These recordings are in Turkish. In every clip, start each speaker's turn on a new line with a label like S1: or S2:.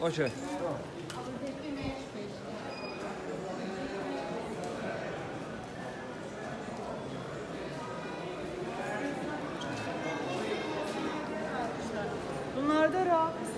S1: Oče.
S2: Bunlar da rahat.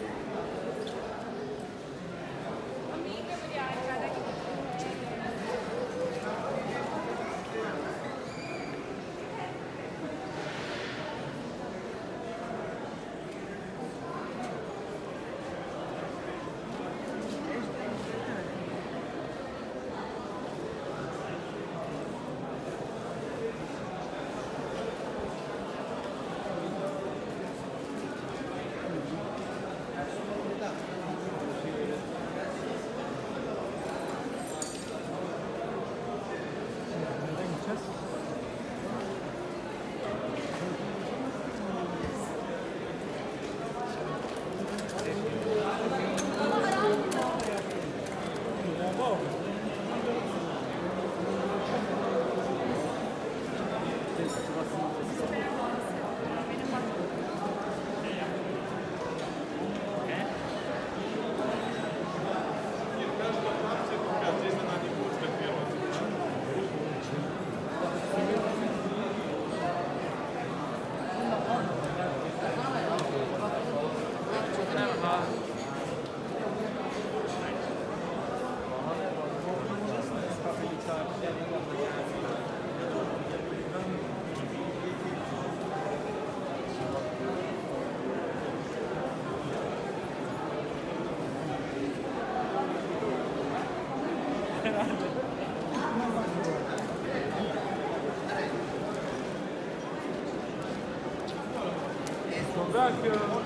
S3: back. Uh,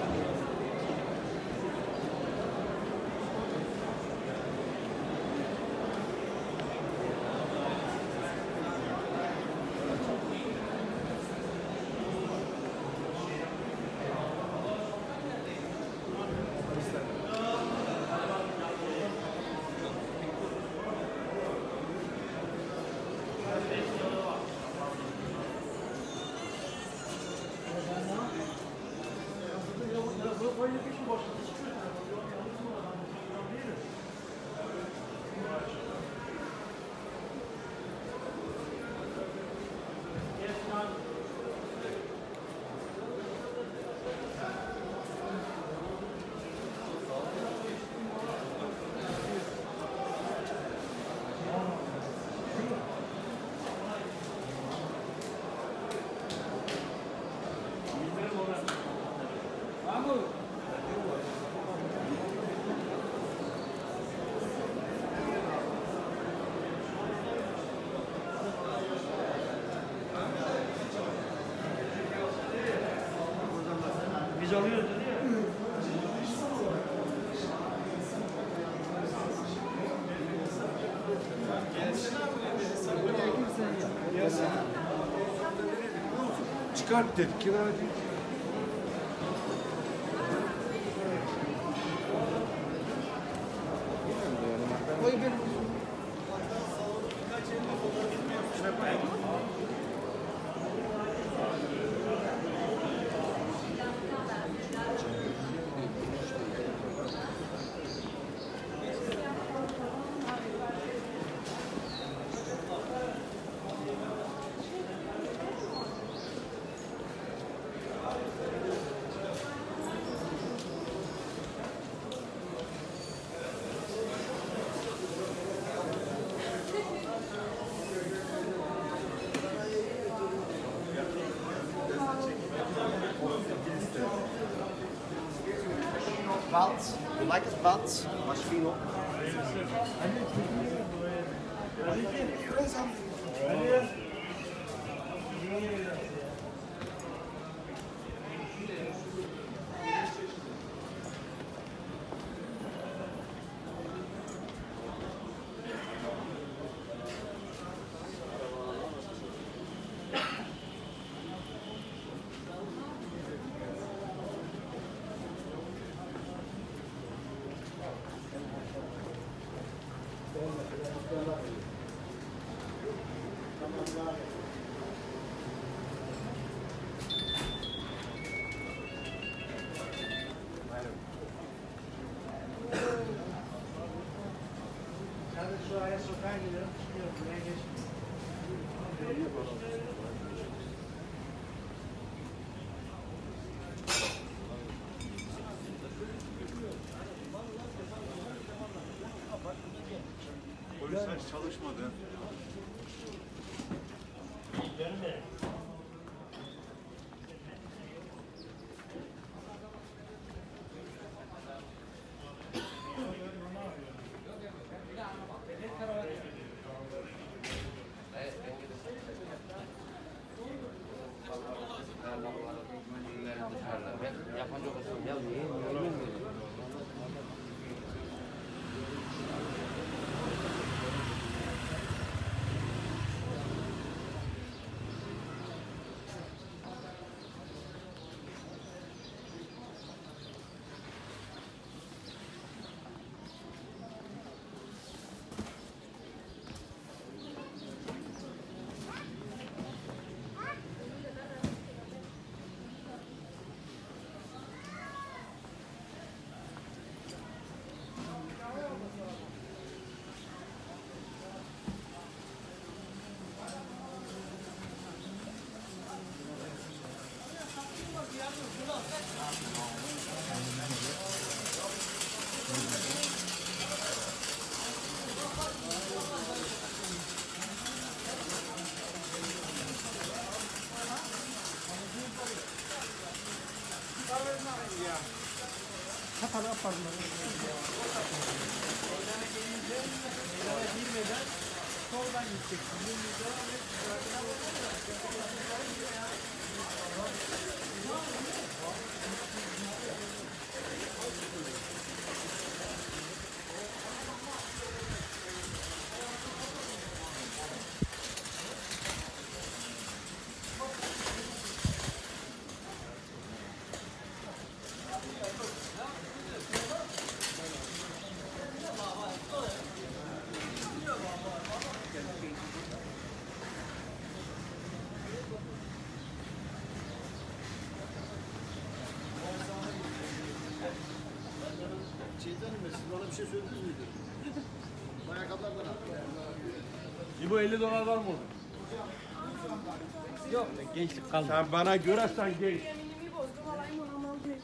S4: Çıkar dedik, kenara dedik.
S5: lekker pand, maar fijn op.
S3: De şu aya sokağa gidiyorum. Çıkıyorum. Buraya geçmiyorum.
S4: Polisler çalışmadı.
S1: Hatalı yaparım ben. Soldan gideceksin.
S5: Şeytan mi? Siz bana bir şey söylediniz miydi? Bu ayakkabılardan al.
S4: İbo 50 dolar var mı orada?
S1: Gençlik kaldı.
S4: Sen bana göre sen genç.
S6: Yeminimi bozdum alayım onu mal değil.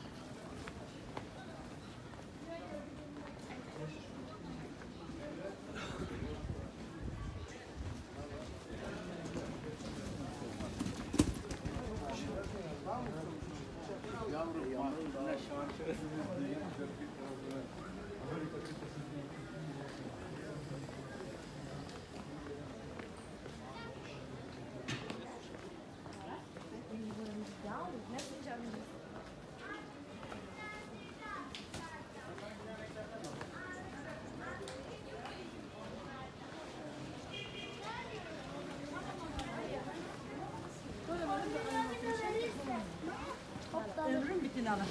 S6: Ja, Ana.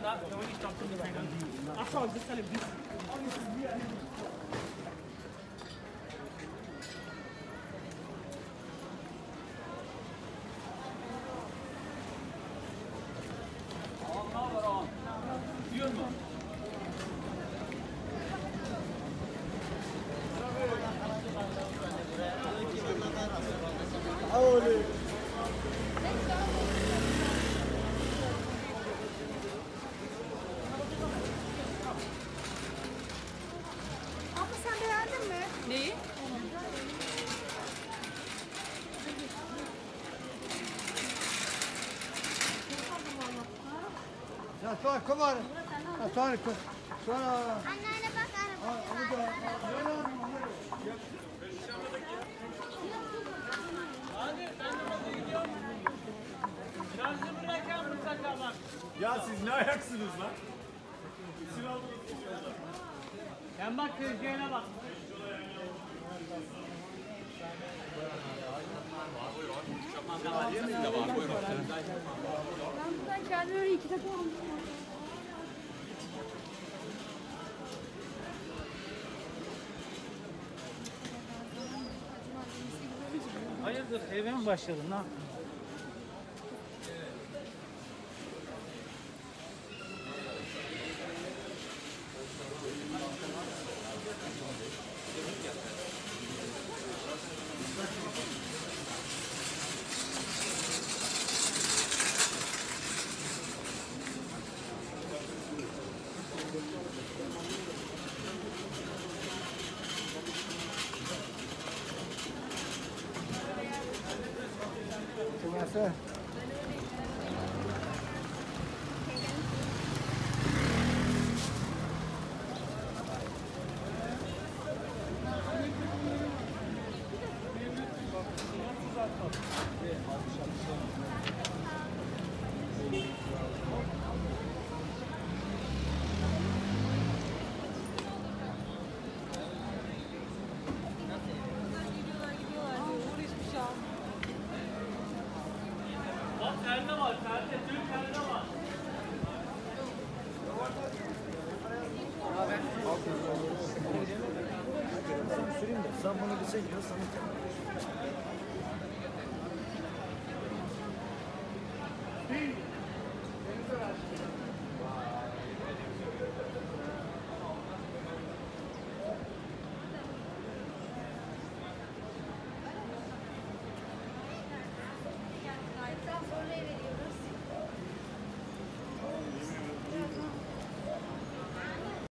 S6: in that, they
S3: only start from the final.
S6: est obligé Oh, dude.
S3: Come on. Ha, Sonra, sonra.
S2: Anneanne bak araba.
S4: Ya siz ne ayaksınız lan?
S1: Sen bak tezgahına bak.
S6: Ben buradan kendime öyle iki takım almışım.
S1: Hayırdır eve mi başladın lan?
S3: Kumasa.
S1: Bak
S5: Sen bunu bir çek ya sana.